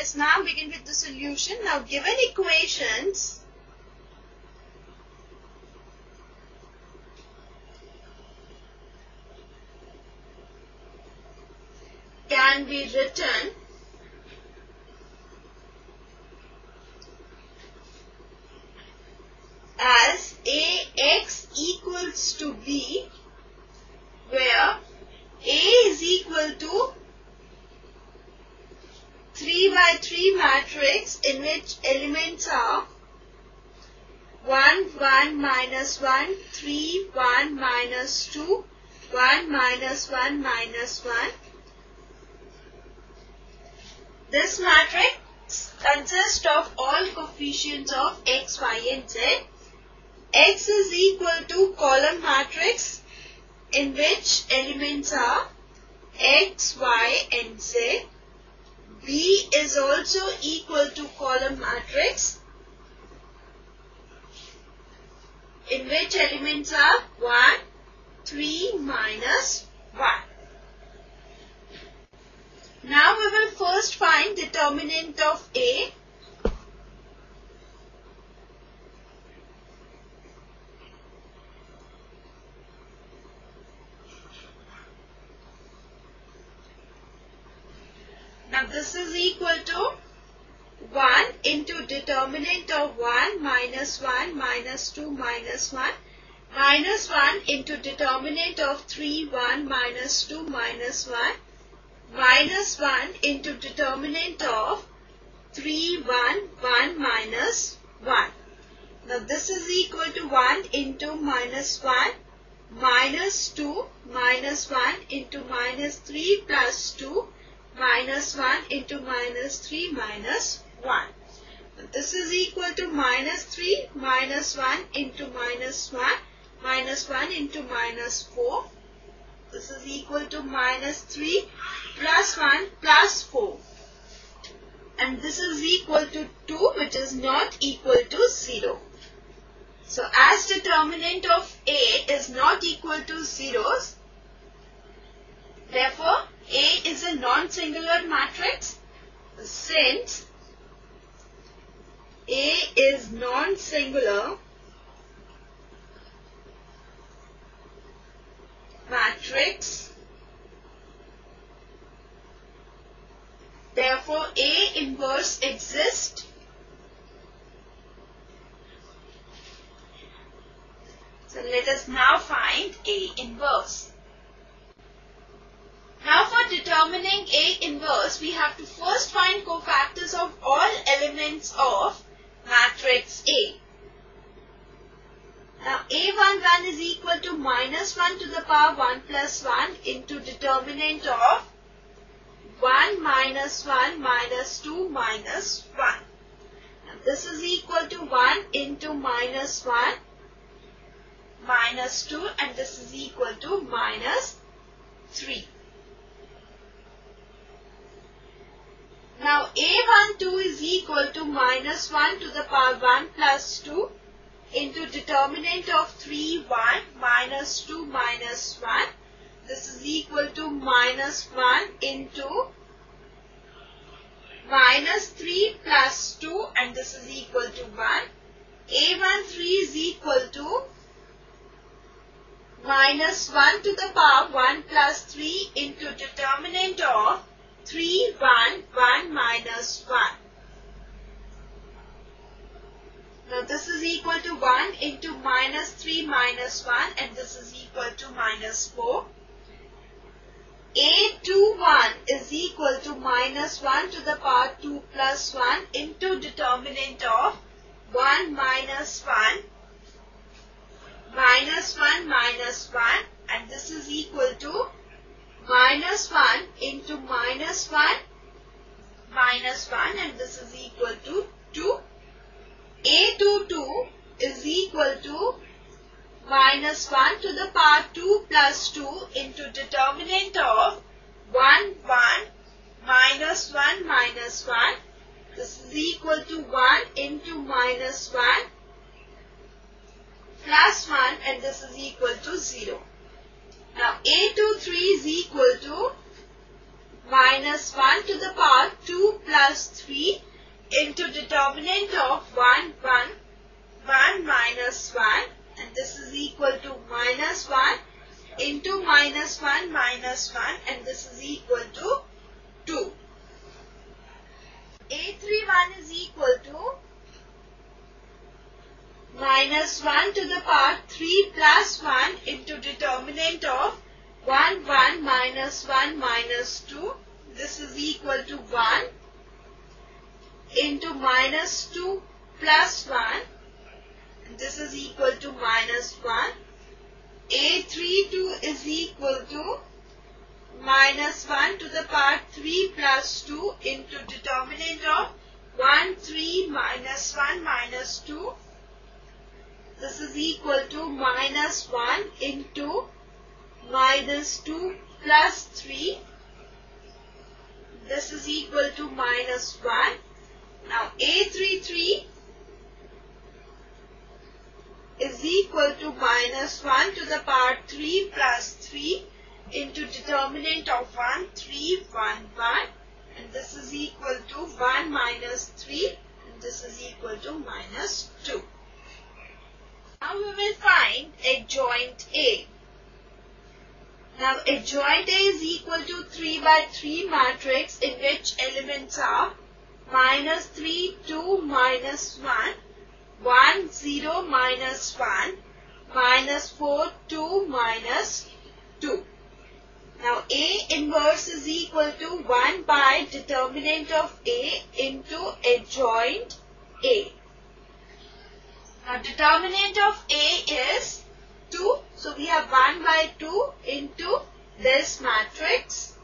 let's now begin with the solution. Now given equations, can be written as ax equals to b where a is equal to 3 by 3 in which elements are 1, 1, minus 1, 3, 1, minus 2, 1, minus 1, minus 1. This matrix consists of all coefficients of x, y and z. x is equal to column matrix in which elements are x, y and z. B is also equal to column matrix in which elements are 1, 3, minus 1. Now we will first find determinant of A. this is equal to 1 into determinant of 1 minus 1 minus 2 minus 1 minus 1 into determinant of 3 1 minus 2 minus 1 minus 1 into determinant of 3 1 1 minus 1. Now this is equal to 1 into minus 1 minus 2 minus 1 into minus 3 plus 2 minus 1 into minus 3 minus 1. This is equal to minus 3 minus 1 into minus 1 minus 1 into minus 4. This is equal to minus 3 plus 1 plus 4. And this is equal to 2 which is not equal to 0. So as determinant of A is not equal to zeros, therefore A is a non-singular matrix since A is non-singular matrix. Therefore, A inverse exists. So let us now find A inverse. Now for determining A inverse, we have to first find cofactors of all elements of matrix A. Now A11 is equal to minus 1 to the power 1 plus 1 into determinant of 1 minus 1 minus 2 minus 1. Now this is equal to 1 into minus 1 minus 2 and this is equal to minus 3. Now A12 is equal to minus 1 to the power 1 plus 2 into determinant of 3 1 minus 2 minus 1. This is equal to minus 1 into minus 3 plus 2 and this is equal to 1. A13 is equal to minus 1 to the power 1 plus 3 into determinant of 3 1 1 minus 1. Now this is equal to 1 into minus 3 minus 1 and this is equal to minus 4. A21 is equal to minus 1 to the power 2 plus 1 into determinant of 1 minus 1 minus 1 minus 1 and this is equal to minus 1 into minus 1 minus 1 and this is equal to 2 a22 is equal to minus 1 to the power 2 plus 2 into determinant of 1, 1, minus 1, minus 1. This is equal to 1 into minus 1 plus 1 and this is equal to 0. Now A23 is equal to minus 1 to the power 2 plus 3 into determinant of 1, 1, 1 minus 1 and this is equal to minus 1 into minus 1 minus 1 and this is equal to 2. A31 is equal to minus 1 to the power 3 plus 1 into determinant of 1 1 minus 1 minus 2 this is equal to 1 into minus 2 plus 1 this is equal to minus 1 a32 is equal to minus 1 to the power 3 plus 2 into determinant of 1 3 minus 1 minus 2 this is equal to minus 1 into minus 2 plus 3. This is equal to minus 1. Now A33 is equal to minus 1 to the power 3 plus 3 into determinant of 1, 3, 1, 1 and this is equal to 1 minus 3 and this is equal to minus 2. Now we will find adjoint A. Now adjoint A is equal to 3 by 3 matrix in which elements are minus 3, 2, minus 1, 1, 0, minus 1, minus 4, 2, minus 2. Now A inverse is equal to 1 by determinant of A into adjoint A. Now determinant of A is 2. So we have 1 by 2 into this matrix.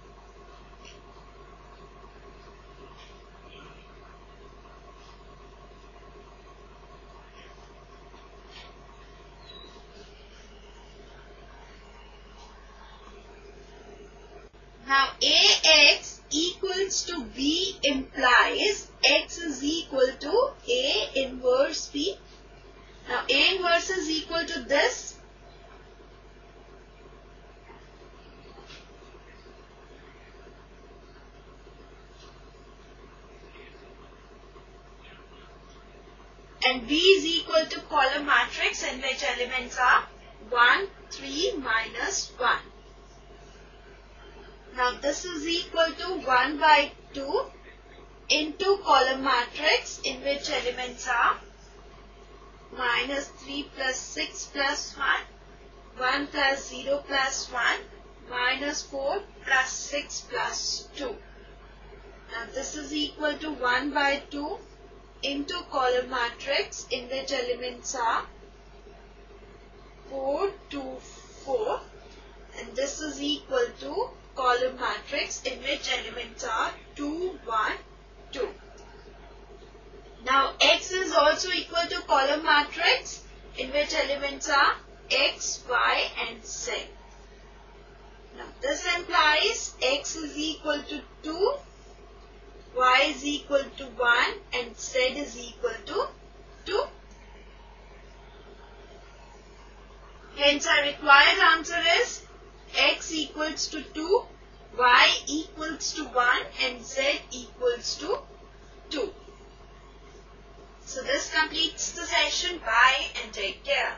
Now AX equals to B implies X is equal to A inverse B now A inverse is equal to this. And B is equal to column matrix in which elements are 1, 3, minus 1. Now this is equal to 1 by 2 into column matrix in which elements are minus 3 plus 6 plus 1, 1 plus 0 plus 1, minus 4 plus 6 plus 2. Now this is equal to 1 by 2 into column matrix in which elements are 4, 2, 4 and this is equal to column matrix in which elements are 2, 1, 2. Now X is also equal to column matrix in which elements are X, Y and Z. Now this implies X is equal to 2, Y is equal to 1 and Z is equal to 2. Hence our required answer is X equals to 2, Y equals to 1 and Z equals to 2. So this completes the session. Bye and take care.